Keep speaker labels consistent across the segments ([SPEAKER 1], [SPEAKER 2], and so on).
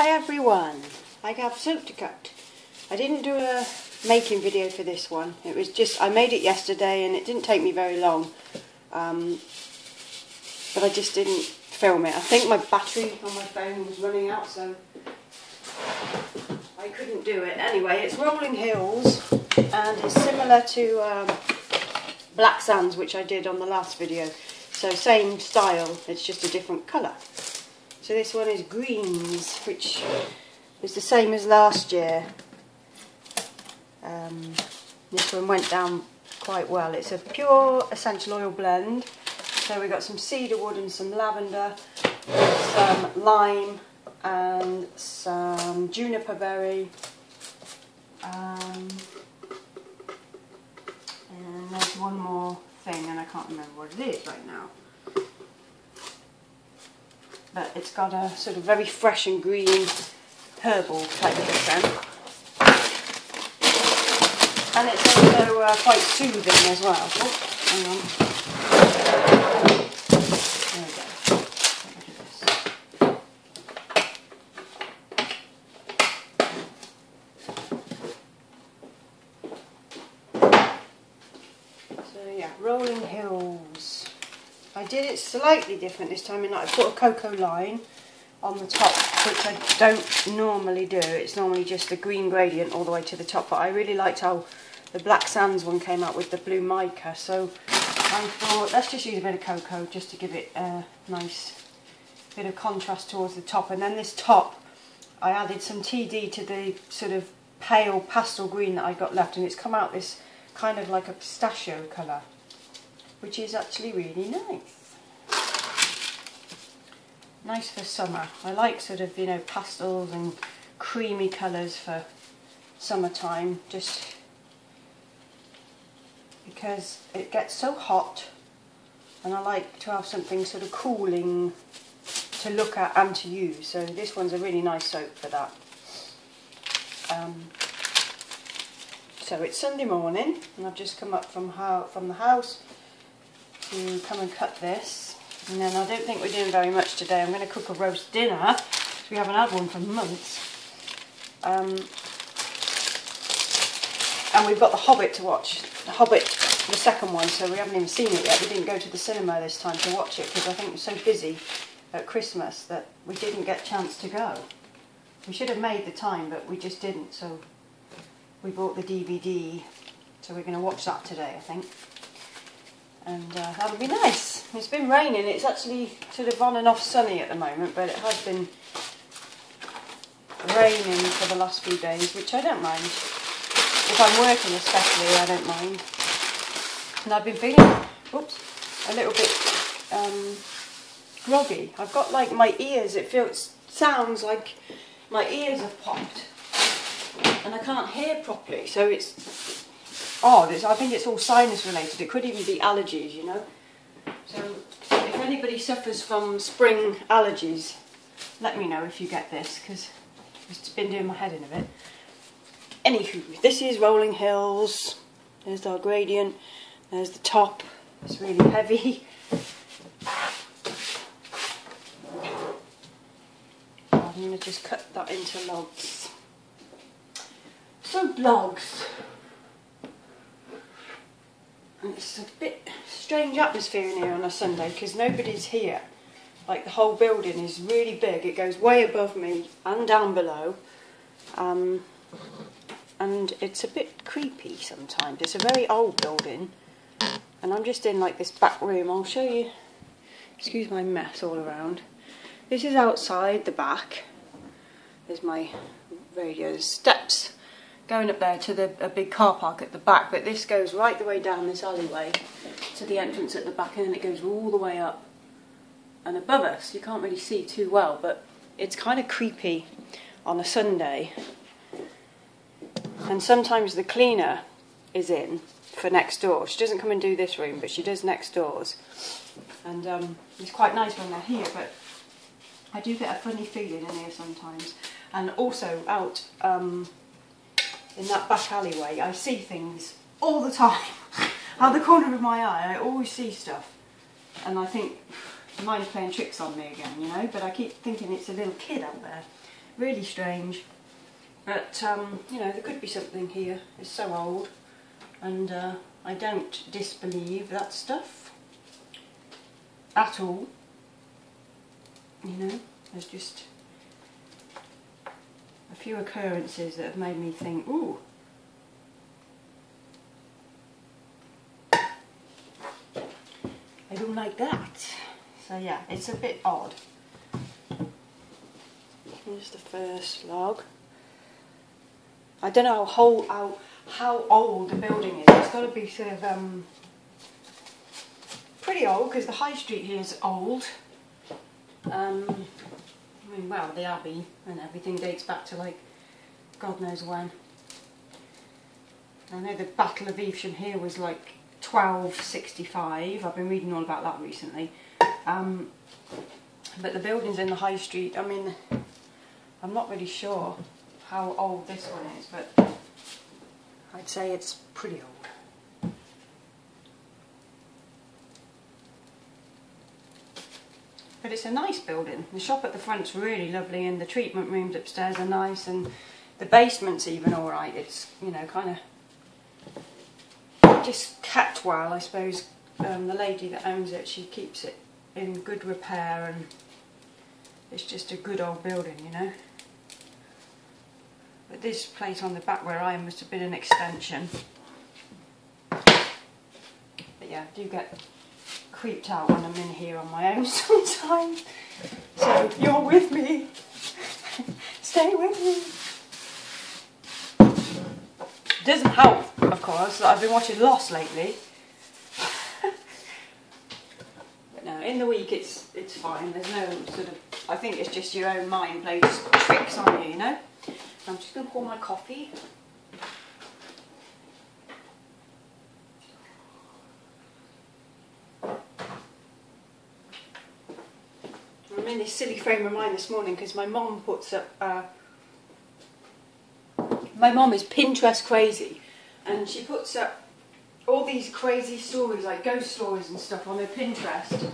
[SPEAKER 1] Hi everyone, I have soap to cut. I didn't do a making video for this one. It was just, I made it yesterday and it didn't take me very long. Um, but I just didn't film it. I think my battery on my phone was running out so I couldn't do it. Anyway, it's Rolling Hills and it's similar to um, Black Sands which I did on the last video. So same style, it's just a different colour. So this one is greens, which is the same as last year. Um, this one went down quite well. It's a pure essential oil blend. So we've got some cedar wood and some lavender, some lime and some juniper berry. Um, and there's one more thing and I can't remember what it is right now but it's got a sort of very fresh and green herbal type of scent. And it's also uh, quite soothing as well. Oh, hang on. There we go. So yeah, Rolling Hills. I did it slightly different this time in that I put a cocoa line on the top, which I don't normally do. It's normally just the green gradient all the way to the top, but I really liked how the Black Sands one came out with the blue mica, so I thought let's just use a bit of cocoa just to give it a nice bit of contrast towards the top. And then this top, I added some TD to the sort of pale pastel green that I got left, and it's come out this kind of like a pistachio colour which is actually really nice. Nice for summer. I like sort of, you know, pastels and creamy colours for summertime, just because it gets so hot and I like to have something sort of cooling to look at and to use. So this one's a really nice soap for that. Um, so it's Sunday morning and I've just come up from, from the house to come and cut this. And then I don't think we're doing very much today. I'm going to cook a roast dinner we haven't had one for months. Um, and we've got The Hobbit to watch. The Hobbit, the second one, so we haven't even seen it yet. We didn't go to the cinema this time to watch it because I think we're so busy at Christmas that we didn't get a chance to go. We should have made the time, but we just didn't, so we bought the DVD. So we're going to watch that today, I think and uh, that'll be nice. It's been raining, it's actually sort of on and off sunny at the moment, but it has been raining for the last few days, which I don't mind. If I'm working especially, I don't mind. And I've been feeling, oops, a little bit um, groggy. I've got like my ears, it feels, sounds like my ears have popped and I can't hear properly, so it's odd. It's, I think it's all sinus related. It could even be allergies, you know. So if anybody suffers from spring allergies, let me know if you get this because it's been doing my head in a bit. Anywho, this is Rolling Hills. There's our gradient. There's the top. It's really heavy. I'm going to just cut that into logs. So logs. It's a bit strange atmosphere in here on a Sunday because nobody's here. Like the whole building is really big. It goes way above me and down below. Um, and it's a bit creepy sometimes. It's a very old building. And I'm just in like this back room. I'll show you. Excuse my mess all around. This is outside the back. There's my radio. Steps going up there to the a big car park at the back, but this goes right the way down this alleyway to the entrance at the back, and then it goes all the way up and above us. You can't really see too well, but it's kind of creepy on a Sunday. And sometimes the cleaner is in for next door. She doesn't come and do this room, but she does next doors. And um, it's quite nice when they're here, but I do get a funny feeling in here sometimes. And also out um, in that back alleyway, I see things all the time. Out the corner of my eye, I always see stuff. And I think, mine's playing tricks on me again, you know, but I keep thinking it's a little kid out there. Really strange. But, um, you know, there could be something here. It's so old. And uh, I don't disbelieve that stuff. At all. You know, there's just a few occurrences that have made me think, ooh, I don't like that. So yeah, it's a bit odd. Here's the first log. I don't know how old, how, how old the building is. It's got to be sort of um, pretty old because the high street here is old. Um, I mean, well, the abbey and everything dates back to like God knows when. I know the Battle of Evesham here was like 1265. I've been reading all about that recently. Um, but the buildings in the high street, I mean, I'm not really sure how old this one is, but I'd say it's pretty old. But it's a nice building. The shop at the front's really lovely and the treatment rooms upstairs are nice and the basement's even alright. It's, you know, kind of just kept well, I suppose. Um, the lady that owns it, she keeps it in good repair and it's just a good old building, you know. But this place on the back where I am must have been an extension. But yeah, do get creeped out when I'm in here on my own sometimes. So you're with me. Stay with me. Doesn't help, of course, that I've been watching Lost lately. but no, in the week it's it's fine. There's no sort of. I think it's just your own mind plays tricks on you, you know. I'm just to pour my coffee. I'm in this silly frame of mind this morning because my mom puts up. Uh, my mom is Pinterest crazy, and she puts up all these crazy stories, like ghost stories and stuff, on her Pinterest,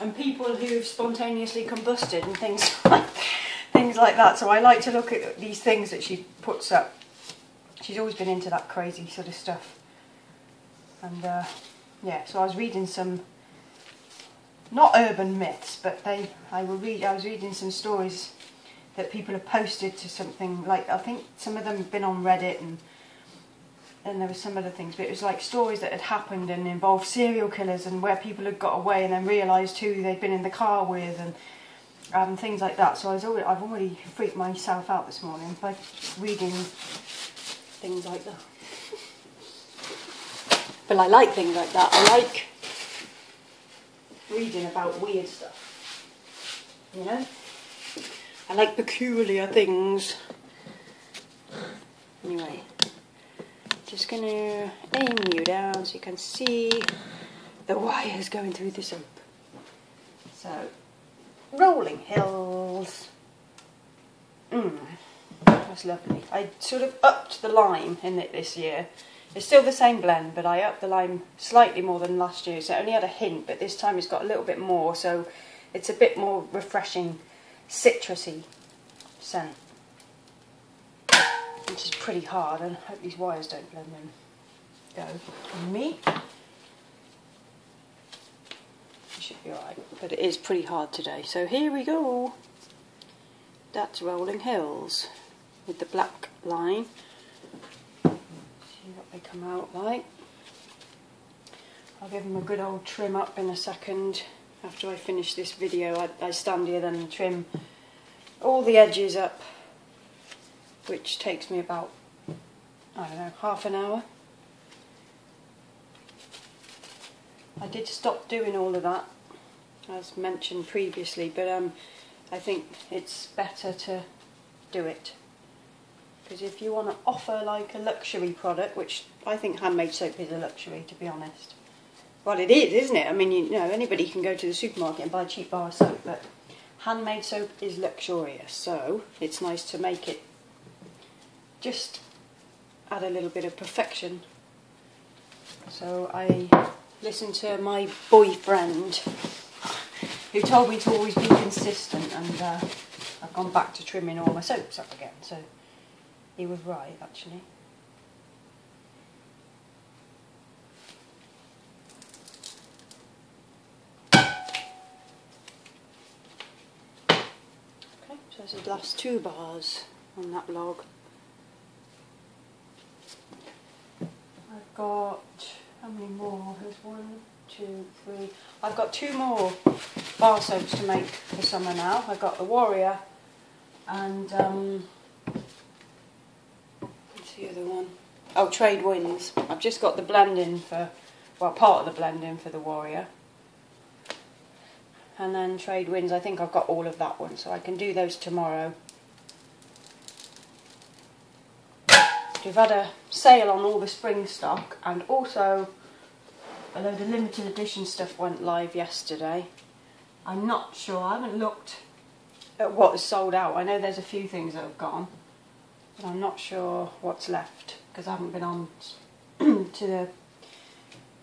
[SPEAKER 1] and people who've spontaneously combusted and things like things like that. So I like to look at these things that she puts up. She's always been into that crazy sort of stuff, and uh, yeah. So I was reading some not urban myths, but they I read. I was reading some stories that people have posted to something like I think some of them have been on Reddit and and there were some other things, but it was like stories that had happened and involved serial killers and where people had got away and then realised who they'd been in the car with and um, things like that. So I was already, I've already freaked myself out this morning by reading things like that. But I like things like that. I like reading about weird stuff. You know? I like peculiar things. Anyway, just gonna aim you down so you can see the wires going through the soap. So, rolling hills. Mmm, that's lovely. I sort of upped the lime in it this year. It's still the same blend, but I upped the lime slightly more than last year. So it only had a hint, but this time it's got a little bit more. So it's a bit more refreshing citrusy scent, which is pretty hard. And I hope these wires don't blend in. Go on me. Should be alright, but it is pretty hard today. So here we go. That's Rolling Hills with the black line. They come out like. I'll give them a good old trim up in a second after I finish this video, I, I stand here then and trim all the edges up, which takes me about, I don't know, half an hour. I did stop doing all of that, as mentioned previously, but um, I think it's better to do it. Because if you want to offer like a luxury product, which I think handmade soap is a luxury to be honest, well, it is, isn't it? I mean, you know, anybody can go to the supermarket and buy a cheap bar of soap, but handmade soap is luxurious, so it's nice to make it just add a little bit of perfection. So I listened to my boyfriend who told me to always be consistent, and uh, I've gone back to trimming all my soaps up again. So he was right, actually. Okay, so this is the last two bars on that log. I've got how many more? There's one, two, three. I've got two more bar soaps to make for summer now. I've got the Warrior and um, what's the other one? Oh, Trade Winds. I've just got the blending for, well, part of the blending for the Warrior. And then Trade Winds, I think I've got all of that one, so I can do those tomorrow. We've had a sale on all the spring stock and also a load of limited edition stuff went live yesterday. I'm not sure, I haven't looked at what is sold out. I know there's a few things that have gone, but I'm not sure what's left because I haven't been on to the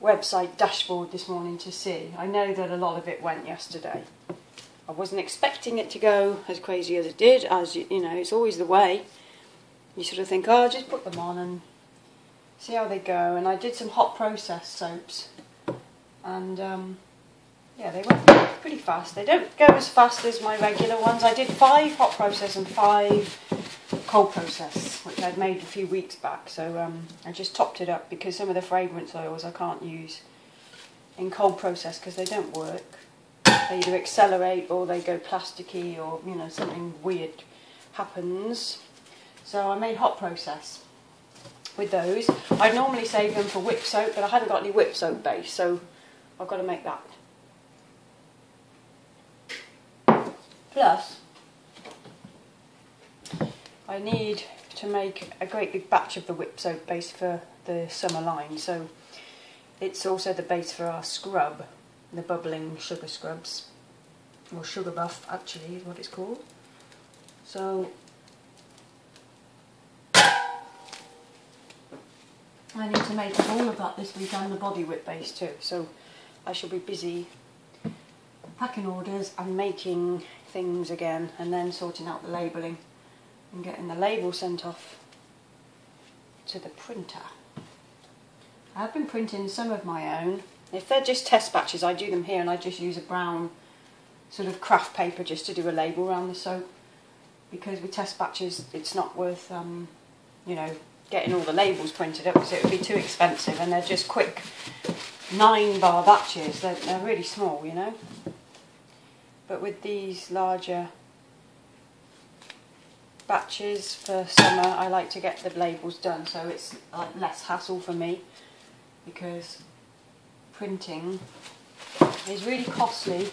[SPEAKER 1] website dashboard this morning to see. I know that a lot of it went yesterday. I wasn't expecting it to go as crazy as it did, as you, know, it's always the way. You sort of think, oh, I'll just put them on and see how they go. And I did some hot process soaps, and um, yeah, they went pretty fast. They don't go as fast as my regular ones. I did five hot process and five cold process, which I'd made a few weeks back. So um, I just topped it up because some of the fragrance oils I can't use in cold process because they don't work. They either accelerate or they go plasticky or you know something weird happens. So I made hot process with those. I'd normally save them for whip soap, but I hadn't got any whip soap base, so I've got to make that. Plus, I need to make a great big batch of the whip soap base for the summer line. So it's also the base for our scrub, the bubbling sugar scrubs, or sugar buff actually is what it's called. So I need to make all of that this week and the body whip base too. So I shall be busy packing orders and making things again and then sorting out the labelling and getting the label sent off to the printer. I've been printing some of my own. If they're just test batches, I do them here and I just use a brown sort of craft paper just to do a label around the soap because with test batches it's not worth, um, you know, getting all the labels printed up because it would be too expensive and they're just quick nine bar batches. They're, they're really small, you know. But with these larger batches for summer, I like to get the labels done so it's less hassle for me because printing is really costly.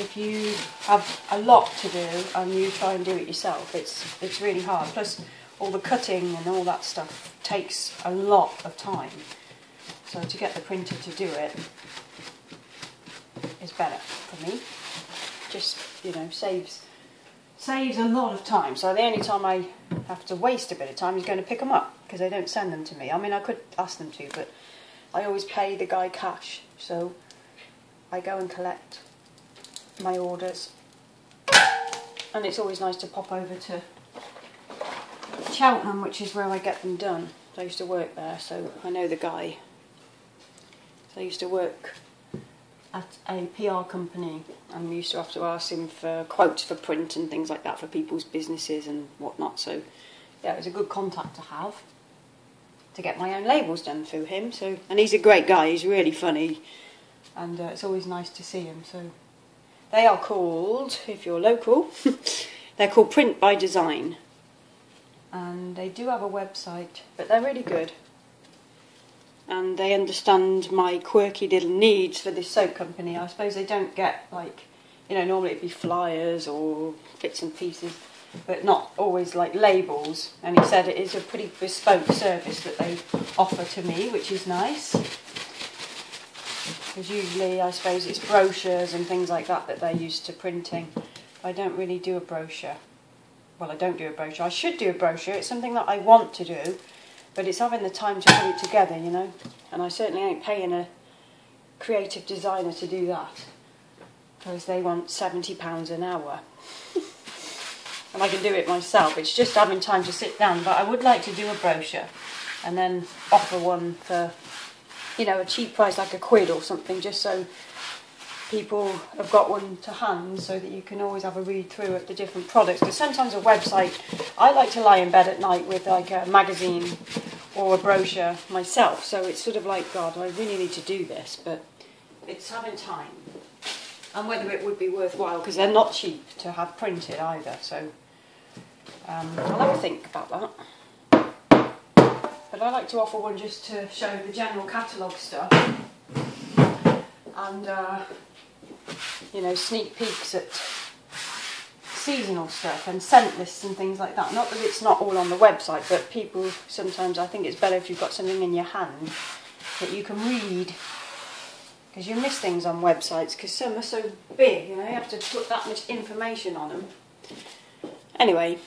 [SPEAKER 1] If you have a lot to do and you try and do it yourself it's it's really hard. Plus all the cutting and all that stuff takes a lot of time. So to get the printer to do it is better for me. Just you know saves saves a lot of time. So the only time I have to waste a bit of time is going to pick them up because they don't send them to me. I mean I could ask them to but I always pay the guy cash. So I go and collect my orders. And it's always nice to pop over to Cheltenham which is where I get them done. I used to work there so I know the guy. I used to work at a PR company and we used to have to ask him for quotes for print and things like that for people's businesses and whatnot. So yeah, it was a good contact to have to get my own labels done through him. So and he's a great guy. He's really funny, and uh, it's always nice to see him. So they are called, if you're local, they're called Print by Design, and they do have a website, but they're really good and they understand my quirky little needs for this soap company. I suppose they don't get like, you know, normally it'd be flyers or bits and pieces, but not always like labels. And he said it is a pretty bespoke service that they offer to me, which is nice. Because usually, I suppose it's brochures and things like that that they're used to printing. I don't really do a brochure. Well, I don't do a brochure. I should do a brochure. It's something that I want to do but it's having the time to put it together, you know. And I certainly ain't paying a creative designer to do that because they want seventy pounds an hour. and I can do it myself. It's just having time to sit down. But I would like to do a brochure and then offer one for, you know, a cheap price like a quid or something, just so people have got one to hand so that you can always have a read through of the different products. Because sometimes a website, I like to lie in bed at night with like a magazine or a brochure myself. So it's sort of like, God, I really need to do this, but it's having time. And whether it would be worthwhile, because they're not cheap to have printed either. So um, I'll have a think about that. But I like to offer one just to show the general catalogue stuff. And uh, you know, sneak peeks at seasonal stuff and scent lists and things like that. Not that it's not all on the website, but people sometimes I think it's better if you've got something in your hand that you can read because you miss things on websites because some are so big, you know, you have to put that much information on them. Anyway,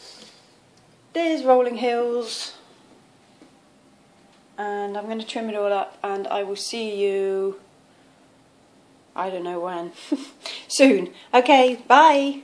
[SPEAKER 1] there's Rolling Hills, and I'm going to trim it all up, and I will see you. I don't know when. Soon. Okay, bye.